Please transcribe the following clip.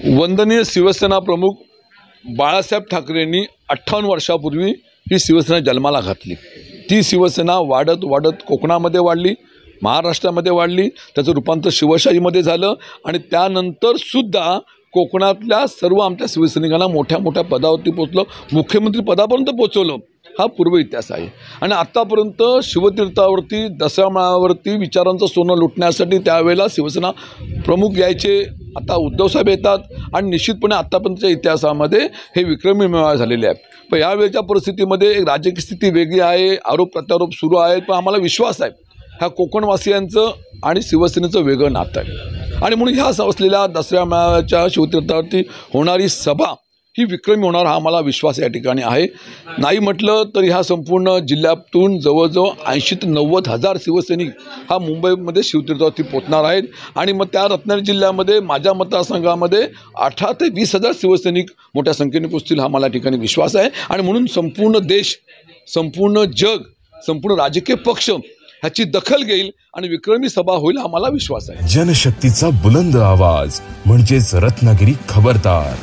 वंदनीय शिवसेना प्रमुख बाळासाहेब ठाकरेंनी अठ्ठावन्न वर्षापूर्वी ही शिवसेना जन्माला घातली. ती शिवसेना वाढत वाढत कोकणामध्ये वाढली महाराष्ट्रामध्ये वाढली त्याचं रूपांतर शिवशाहीमध्ये झालं आणि त्यानंतरसुद्धा कोकणातल्या सर्व आमच्या शिवसैनिकांना मोठ्या मोठ्या पदावरती पोचलं मुख्यमंत्री पदापर्यंत पोचवलं हा पूर्व इतिहास आहे. आणि आत्तापर्यंत शिवतीर्थावरती दसऱ्या मेळावरती विचारांचं सोनं लुटण्यासाठी त्यावेळेला शिवसेना प्रमुख यायचे. आता उद्धवसाहेब येतात आणि निश्चितपणे आत्तापर्यंतच्या इतिहासामध्ये हे विक्रमी मेळा झालेले आहेत. पण यावेळच्या परिस्थितीमध्ये एक राजकीय स्थिती वेगळी आहे आरोप प्रत्यारोप सुरू आहेत पण आम्हाला विश्वास आहे. ह्या कोकणवासियांचं आणि शिवसेनेचं वेगळं नातं आहे. आणि म्हणून ह्या असलेल्या दसऱ्या मेळाव्याच्या शिवतीर्थावरती होणारी सभा ही विक्रमी होणार हा आम्हाला विश्वास या ठिकाणी आहे. नाही म्हटलं तर ह्या संपूर्ण जिल्ह्यातून जवळजवळ ऐंशी ते नव्वद हजार शिवसैनिक हा मुंबईमध्ये शिवतीर्थावरती पोचणार आहेत. आणि मग त्या रत्नागिरी जिल्ह्यामध्ये माझ्या मतदारसंघामध्ये अठरा ते वीस हजार शिवसैनिक मोठ्या संख्येने पोचतील हा मला ठिकाणी विश्वास आहे. आणि म्हणून संपूर्ण देश संपूर्ण जग संपूर्ण राजकीय पक्ष ह्याची दखल घेईल आणि विक्रमी सभा होईल हा मला विश्वास आहे. जनशक्तीचा बुलंद आवाज म्हणजेच रत्नागिरी खबरदार.